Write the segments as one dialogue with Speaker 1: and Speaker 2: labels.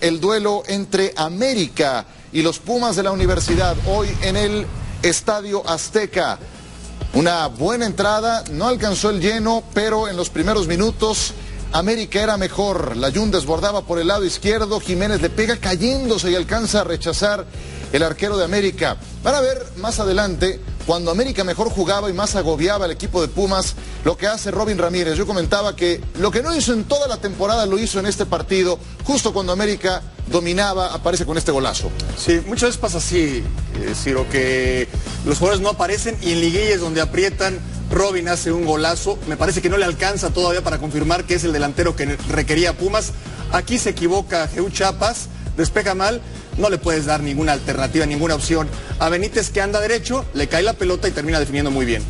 Speaker 1: el duelo entre América y los Pumas de la Universidad hoy en el Estadio Azteca. Una buena entrada, no alcanzó el lleno, pero en los primeros minutos América era mejor. La Jun desbordaba por el lado izquierdo, Jiménez le pega cayéndose y alcanza a rechazar el arquero de América. Van a ver más adelante cuando América mejor jugaba y más agobiaba al equipo de Pumas, lo que hace Robin Ramírez. Yo comentaba que lo que no hizo en toda la temporada lo hizo en este partido, justo cuando América dominaba, aparece con este golazo.
Speaker 2: Sí, muchas veces pasa así, eh, Ciro, que los jugadores no aparecen y en liguillas donde aprietan, Robin hace un golazo. Me parece que no le alcanza todavía para confirmar que es el delantero que requería Pumas. Aquí se equivoca Geu Chapas, despeja mal no le puedes dar ninguna alternativa, ninguna opción. A Benítez que anda derecho, le cae la pelota y termina definiendo muy bien.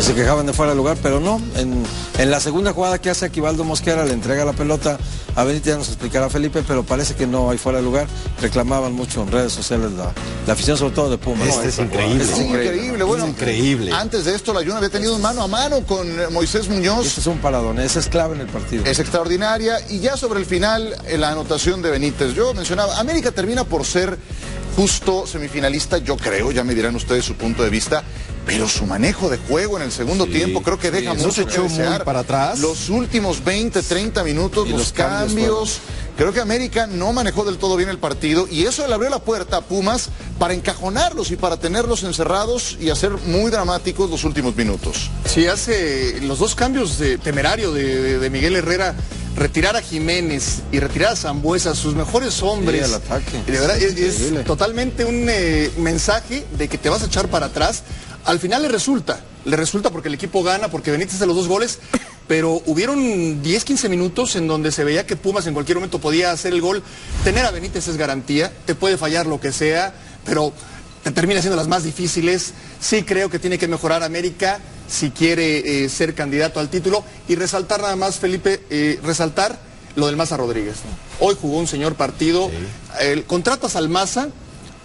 Speaker 3: Se quejaban de fuera de lugar, pero no. En, en la segunda jugada que hace Aquivaldo Mosquera, le entrega la pelota a Benítez, ya nos explicará Felipe, pero parece que no hay fuera de lugar. Reclamaban mucho en redes sociales la, la afición, sobre todo de Pumas.
Speaker 4: Este es increíble.
Speaker 1: Es increíble, bueno.
Speaker 4: Es increíble.
Speaker 1: Antes de esto, la Jun había tenido un mano a mano con Moisés Muñoz.
Speaker 3: Este es un paradón, ese es clave en el partido.
Speaker 1: Es extraordinaria. Y ya sobre el final, la anotación de Benítez. Yo mencionaba, América termina por ser justo semifinalista, yo creo, ya me dirán ustedes su punto de vista, pero su manejo de juego en el segundo tiempo creo que deja
Speaker 4: sí,
Speaker 1: mucho
Speaker 4: se echó
Speaker 1: que desear.
Speaker 4: muy para atrás.
Speaker 1: Los últimos 20, 30 minutos, los,
Speaker 3: los cambios
Speaker 1: cambios. Creo que América no manejó del todo bien el partido y eso le abrió la puerta a Pumas para encajonarlos y para tenerlos encerrados y hacer muy dramáticos los últimos minutos.
Speaker 2: Sí, hace los dos cambios de, temerario de, de- de Miguel Herrera. Retirar a Jiménez y retirar a Zambuesa, sus mejores hombres.
Speaker 3: ataque.
Speaker 2: Y de verdad es, totalmente un eh, mensaje de que te vas a echar para atrás. Al final le resulta, le resulta porque el equipo gana, porque Benítez hace los dos goles, pero hubieron 10, 15 minutos en donde se veía que Pumas en cualquier momento podía hacer el gol. Tener a Benítez es garantía, te puede fallar lo que sea, pero te termina siendo las más difíciles. Sí creo que tiene que mejorar América si quiere eh, ser candidato al título. Y resaltar nada más, Felipe, eh, resaltar lo del Maza Rodríguez. Hoy jugó un señor partido. El, contratas al Maza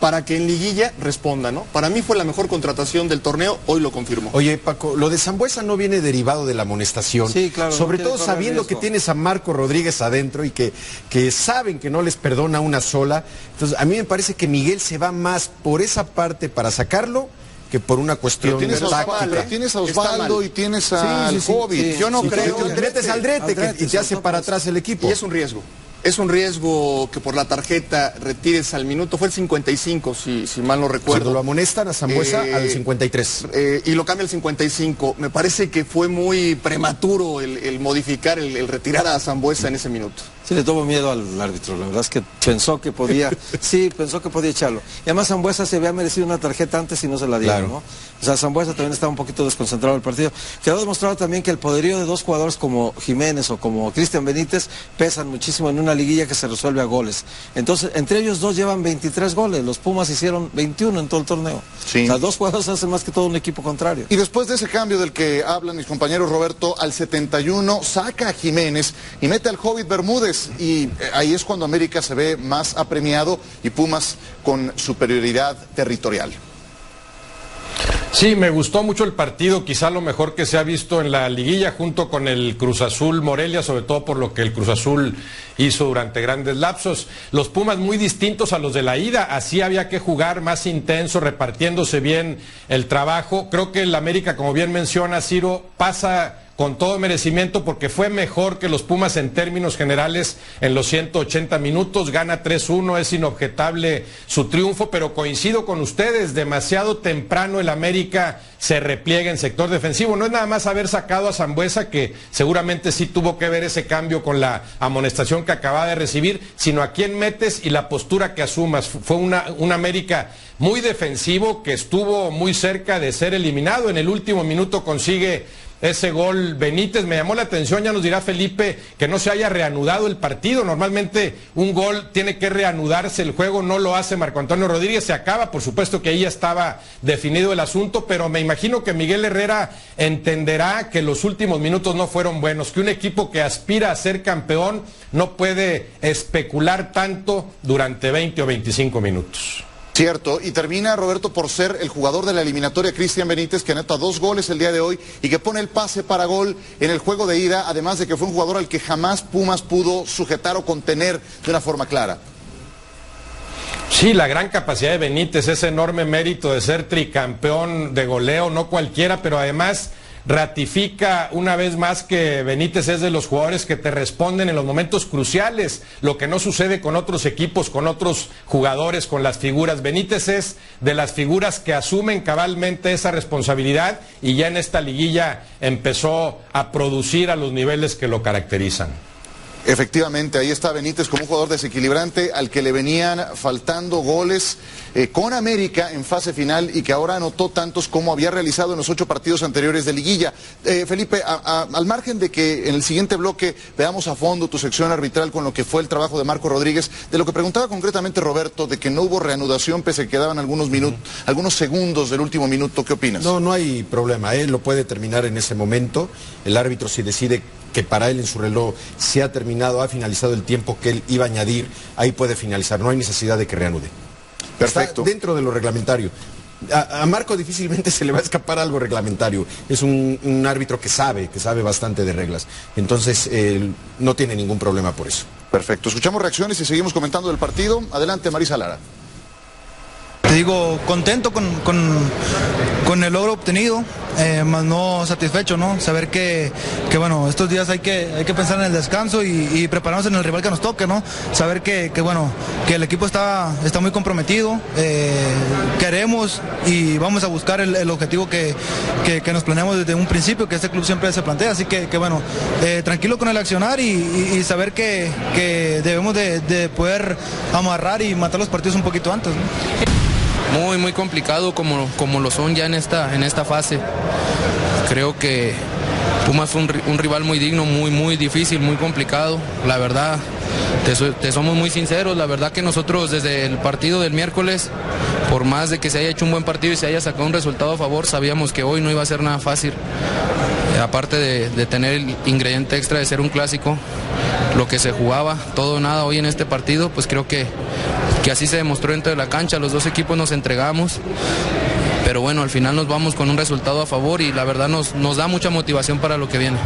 Speaker 2: para que en liguilla responda, ¿no? Para mí fue la mejor contratación del torneo, hoy lo confirmo.
Speaker 4: Oye, Paco, lo de Zambuesa no viene derivado de la amonestación.
Speaker 3: Sí, claro,
Speaker 4: Sobre todo sabiendo
Speaker 3: riesgo.
Speaker 4: que tienes a Marco Rodríguez adentro y que, que saben que no les perdona una sola. Entonces, a mí me parece que Miguel se va más por esa parte para sacarlo que por una cuestión
Speaker 1: Pero tienes a
Speaker 4: táctica.
Speaker 1: Osvaldo, pero tienes a Osvaldo y tienes a
Speaker 4: sí, sí,
Speaker 3: sí.
Speaker 2: Yo no
Speaker 4: Sí,
Speaker 2: creo.
Speaker 4: te metes al drete que- y te hace para atrás el equipo.
Speaker 2: Y es un riesgo. Es un riesgo que por la tarjeta retires al minuto. Fue el 55, si, si mal no recuerdo.
Speaker 4: lo amonestan a Zambuesa
Speaker 2: Eh,
Speaker 4: al 53.
Speaker 2: Eh, y lo cambia el 55. Me parece que fue muy prematuro el, el modificar, el, el retirar a Zambuesa en ese minuto.
Speaker 3: Sí, le tuvo miedo al árbitro, la verdad es que pensó que podía, sí, pensó que podía echarlo. Y además Zambuesa se había merecido una tarjeta antes y no se la dieron,
Speaker 4: Claro.
Speaker 3: ¿no? O sea, Zambuesa también estaba un poquito desconcentrado en el partido. Quedó demostrado también que el poderío de dos jugadores como Jiménez o como Cristian Benítez pesan muchísimo en una liguilla que se resuelve a goles. Entonces, entre ellos dos llevan 23 goles, los Pumas hicieron 21 en todo el torneo.
Speaker 1: Sí.
Speaker 3: O sea, dos jugadores hacen más que todo un equipo contrario.
Speaker 1: Y después de ese cambio del que hablan mis compañeros Roberto, al 71 saca a Jiménez y mete al Hobbit Bermúdez. Y eh, ahí es cuando América se ve más apremiado y Pumas con superioridad territorial.
Speaker 5: Sí, me gustó mucho el partido, quizá lo mejor que se ha visto en la liguilla junto con el Cruz Azul Morelia, sobre todo por lo que el Cruz Azul hizo durante grandes lapsos. Los Pumas muy distintos a los de la ida, así había que jugar más intenso, repartiéndose bien el trabajo. Creo que el América, como bien menciona Ciro, pasa con todo merecimiento porque fue mejor que los Pumas en términos generales en los 180 minutos, gana 3-1, es inobjetable su triunfo, pero coincido con ustedes, demasiado temprano el América se repliega en sector defensivo. No es nada más haber sacado a Zambuesa, que seguramente sí tuvo que ver ese cambio con la amonestación que acaba de recibir, sino a quién metes y la postura que asumas. Fue una, un América muy defensivo que estuvo muy cerca de ser eliminado. En el último minuto consigue ese gol Benítez. Me llamó la atención, ya nos dirá Felipe, que no se haya reanudado el partido. Normalmente un gol tiene que reanudarse, el juego no lo hace Marco Antonio Rodríguez, se acaba, por supuesto que ahí ya estaba definido el asunto, pero me imagino que Miguel Herrera entenderá que los últimos minutos no fueron buenos, que un equipo que aspira a ser campeón no puede especular tanto durante 20 o 25 minutos.
Speaker 1: Cierto, y termina Roberto por ser el jugador de la eliminatoria Cristian Benítez, que anota dos goles el día de hoy y que pone el pase para gol en el juego de ida, además de que fue un jugador al que jamás Pumas pudo sujetar o contener de una forma clara.
Speaker 5: Sí, la gran capacidad de Benítez, ese enorme mérito de ser tricampeón de goleo, no cualquiera, pero además ratifica una vez más que Benítez es de los jugadores que te responden en los momentos cruciales, lo que no sucede con otros equipos, con otros jugadores, con las figuras. Benítez es de las figuras que asumen cabalmente esa responsabilidad y ya en esta liguilla empezó a producir a los niveles que lo caracterizan.
Speaker 1: Efectivamente, ahí está Benítez como un jugador desequilibrante al que le venían faltando goles eh, con América en fase final y que ahora anotó tantos como había realizado en los ocho partidos anteriores de liguilla. Eh, Felipe, al margen de que en el siguiente bloque veamos a fondo tu sección arbitral con lo que fue el trabajo de Marco Rodríguez, de lo que preguntaba concretamente Roberto, de que no hubo reanudación pese a que quedaban algunos minutos, algunos segundos del último minuto, ¿qué opinas?
Speaker 4: No, no hay problema, él lo puede terminar en ese momento, el árbitro si decide que para él en su reloj se ha terminado, ha finalizado el tiempo que él iba a añadir, ahí puede finalizar, no hay necesidad de que reanude. Perfecto. dentro de lo reglamentario. A, Marco difícilmente se le va a escapar algo reglamentario. Es un, árbitro que sabe, que sabe bastante de reglas. Entonces, no tiene ningún problema por eso.
Speaker 1: Perfecto. Escuchamos reacciones y seguimos comentando el partido. Adelante, Marisa Lara
Speaker 6: te digo, contento con, con, el logro obtenido, eh, más no satisfecho, ¿no? Saber que, que, bueno, estos días hay que, hay que pensar en el descanso y, prepararnos en el rival que nos toque, ¿no? Saber que, bueno, que el equipo está, está muy comprometido, eh, queremos y vamos a buscar el, objetivo que, nos planeamos desde un principio, que este club siempre se plantea, así que, bueno, eh, tranquilo con el accionar y, saber que, debemos de, de, poder amarrar y matar los partidos un poquito antes.
Speaker 7: Muy, muy complicado como, como lo son ya en esta, en esta fase. Creo que Pumas fue un, rival muy digno, muy, muy difícil, muy complicado. La verdad, te, somos muy sinceros, la verdad que nosotros desde el partido del miércoles, por más de que se haya hecho un buen partido y se haya sacado un resultado a favor, sabíamos que hoy no iba a ser nada fácil. aparte de, de tener el ingrediente extra de ser un clásico, lo que se jugaba, todo o nada hoy en este partido, pues creo que que así se demostró dentro de la cancha, los dos equipos nos entregamos, pero bueno, al final nos vamos con un resultado a favor y la verdad nos, nos da mucha motivación para lo que viene.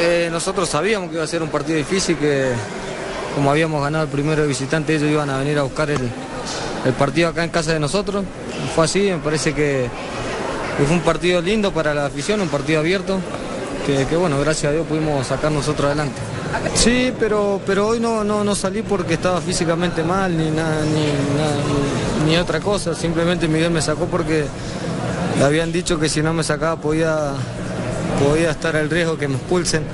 Speaker 8: Eh, nosotros sabíamos que iba a ser un partido difícil, que como habíamos ganado el primero de visitante, ellos iban a venir a buscar el, partido acá en casa de nosotros. Fue así, me parece que, fue un partido lindo para la afición, un partido abierto, que, bueno, gracias a Dios pudimos sacar nosotros adelante. Sí, pero, pero hoy no, no, no salí porque estaba físicamente mal ni nada, ni, ni, otra cosa. Simplemente Miguel me sacó porque le habían dicho que si no me sacaba podía, podía estar el riesgo que me expulsen.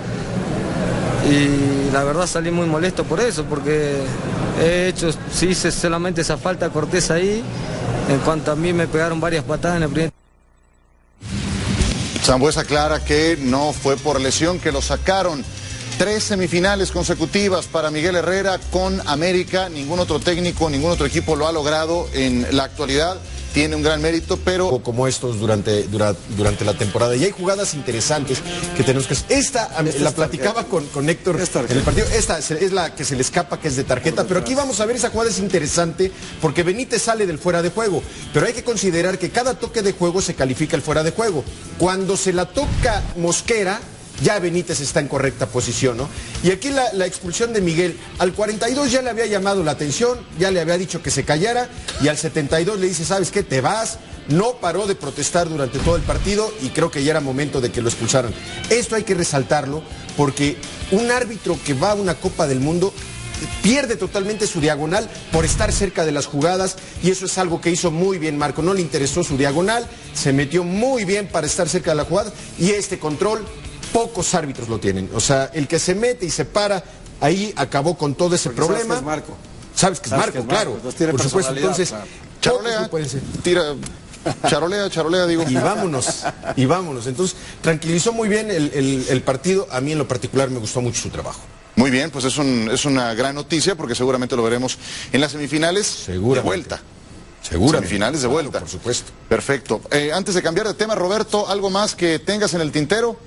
Speaker 8: Y la verdad salí muy molesto por eso, porque he hecho, si hice solamente esa falta Cortés ahí, en cuanto a mí me pegaron varias patadas en el primer
Speaker 1: Zambuesa aclara que no fue por lesión que lo sacaron. Tres semifinales consecutivas para Miguel Herrera con América. Ningún otro técnico, ningún otro equipo lo ha logrado en la actualidad. Tiene un gran mérito, pero...
Speaker 4: Como estos durante, durante, la temporada. Y hay jugadas interesantes que tenemos que... Esta, la platicaba con, con Héctor en el partido. Esta es la que se le escapa, que es de tarjeta. Pero aquí vamos a ver, esa jugada es interesante porque Benítez sale del fuera de juego. Pero hay que considerar que cada toque de juego se califica el fuera de juego. Cuando se la toca Mosquera ya Benítez está en correcta posición, ¿no? Y aquí la, expulsión de Miguel, al 42 ya le había llamado la atención, ya le había dicho que se callara, y al 72 le dice, ¿sabes qué? Te vas. No paró de protestar durante todo el partido y creo que ya era momento de que lo expulsaran. Esto hay que resaltarlo porque un árbitro que va a una Copa del Mundo pierde totalmente su diagonal por estar cerca de las jugadas y eso es algo que hizo muy bien Marco. No le interesó su diagonal, se metió muy bien para estar cerca de la jugada y este control pocos árbitros lo tienen. O sea, el que se mete y se para, ahí acabó con todo ese problema.
Speaker 3: Sabes que es Marco.
Speaker 4: Sabes que es Marco, claro. por supuesto. Entonces,
Speaker 1: charolea, tira, charolea, charolea, digo.
Speaker 4: Y vámonos, y vámonos. Entonces, tranquilizó muy bien el, partido. A mí en lo particular me gustó mucho su trabajo.
Speaker 1: Muy bien, pues es, un, es una gran noticia porque seguramente lo veremos en las semifinales de vuelta.
Speaker 4: Seguramente.
Speaker 1: Semifinales de vuelta.
Speaker 4: por supuesto.
Speaker 1: Perfecto. Eh, antes de cambiar de tema, Roberto, ¿algo más que tengas en el tintero?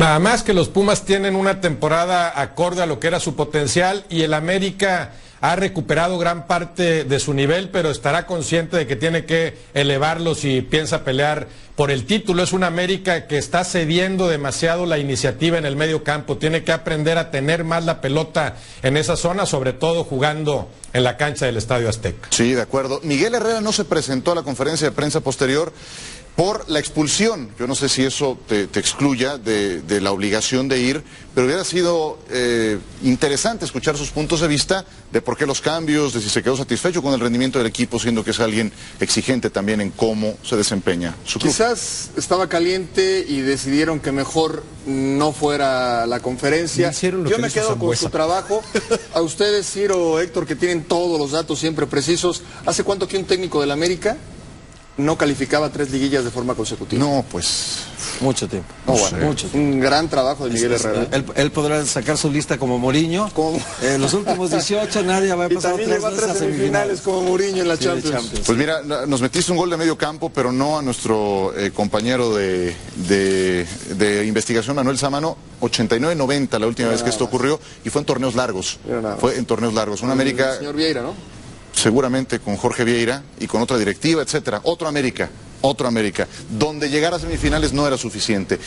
Speaker 5: Nada más que los Pumas tienen una temporada acorde a lo que era su potencial y el América ha recuperado gran parte de su nivel, pero estará consciente de que tiene que elevarlo si piensa pelear por el título. Es una América que está cediendo demasiado la iniciativa en el medio campo. Tiene que aprender a tener más la pelota en esa zona, sobre todo jugando en la cancha del Estadio Azteca.
Speaker 1: Sí, de acuerdo. Miguel Herrera no se presentó a la conferencia de prensa posterior por la expulsión. Yo no sé si eso te, excluya de, la obligación de ir, pero hubiera sido eh, interesante escuchar sus puntos de vista de por qué los cambios, de si se quedó satisfecho con el rendimiento del equipo, siendo que es alguien exigente también en cómo se desempeña su
Speaker 2: Quizás estaba caliente y decidieron que mejor no fuera la conferencia. Yo me quedo con su trabajo. A ustedes, Ciro, Héctor, que tienen todos los datos siempre precisos. ¿Hace cuánto que un técnico del América no calificaba tres liguillas de forma consecutiva.
Speaker 1: No, pues
Speaker 3: mucho tiempo.
Speaker 2: mucho Un gran trabajo de Miguel Herrera.
Speaker 3: Él, podrá sacar su lista como Mourinho. En eh, los últimos 18 nadie va a pasar tres,
Speaker 2: a tres semifinales como Mourinho en la Champions.
Speaker 1: Pues mira, nos metiste un gol de medio campo, pero no a nuestro eh, compañero de, de, investigación, Manuel Samano. 89-90 la última vez que esto ocurrió y fue en torneos largos. Fue en torneos largos. Una América...
Speaker 2: señor Vieira, ¿no?
Speaker 1: Seguramente con Jorge Vieira y con otra directiva, etcétera. Otro América, otro América, donde llegar a semifinales no era suficiente.